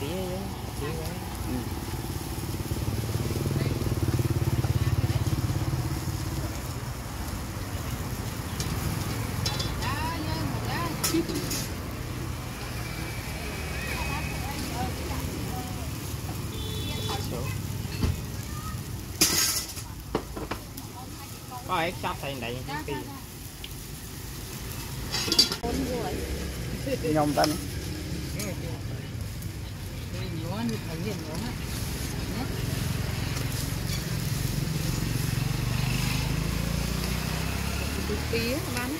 tí ấy, tí ấy. Ừ. Có ai sắp thành đây tí nhom tân nhiều ăn thì thấy nhiều nhiều á tí á bạn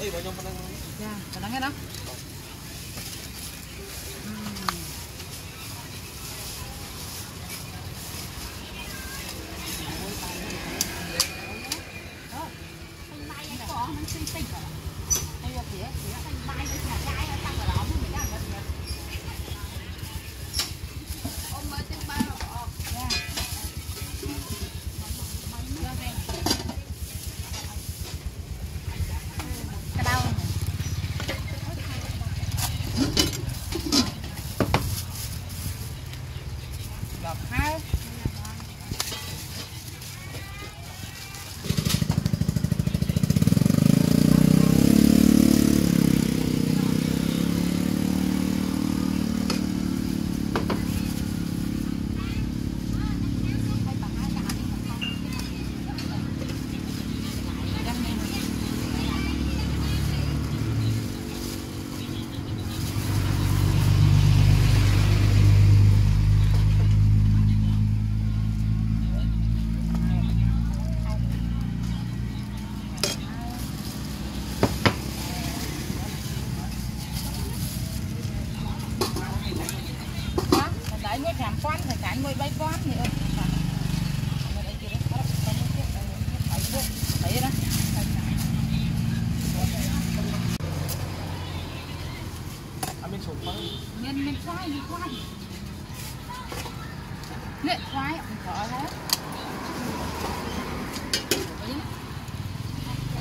Ê, bỏ nhom vào đây. dạ còn đang nghe đó. Cái Đấy nuôi thảm quan phải cái nuôi bay quan nữa thấy đó. À, bên sụp thôi. miền miền khoai miền khoai. Miền khoai mình khó lắm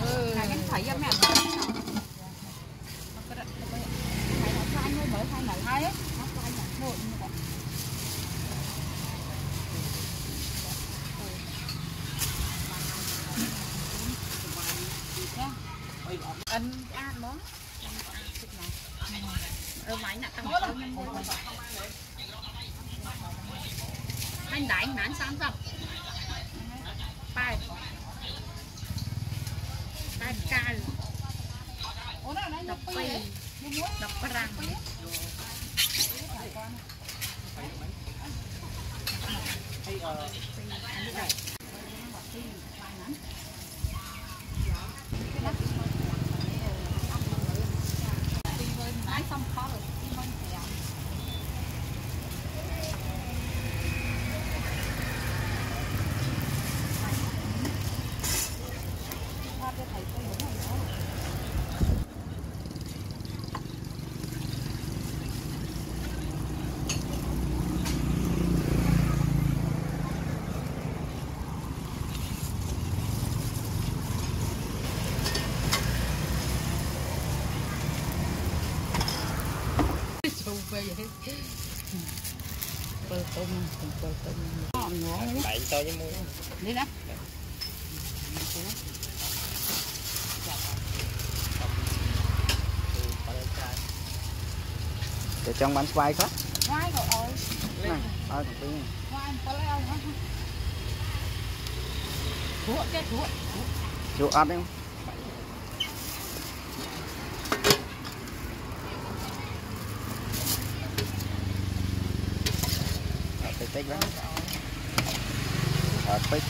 ừ. Cái thấy em mẹ khoai nuôi mới khoai nở hay ấy. Khoai nở như vậy ăn ăn món ở máy tăng anh đánh sáng dập bài bài cài đập răng Sâu về vậy. Bơ tôm, bơ tôm. Tại cho với mua. Đi trái. để trong bán xoay khác Khoai rồi ơi. này ơi một tí. Khoai có leo nữa. Thua cái thua. chịu ăn đi không Tích tích đó ở tích.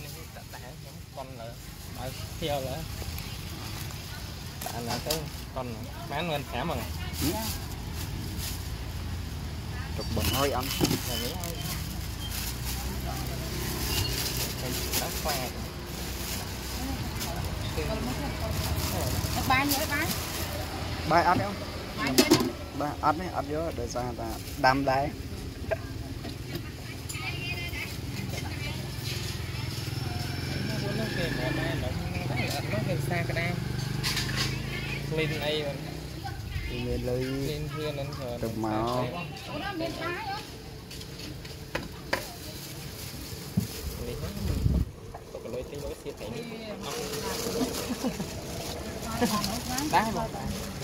Nên tạ tạ giống con nữa. Mà theo là tạ là cái con bán lên thẻ mà chụp bẩn hơi ăn là nghĩ đó khoa Nó bán. bài ăn không bài ăn ấy ăn vô để ra ta đam rồi lưới មានហ៊ាននឹងច្រើន ទៅមក Ủa đó miền Thái á នេះហ្នឹងទុកកលុយទីលុយទៀតតែនេះអស់ Hai còn nữa má ដែរបង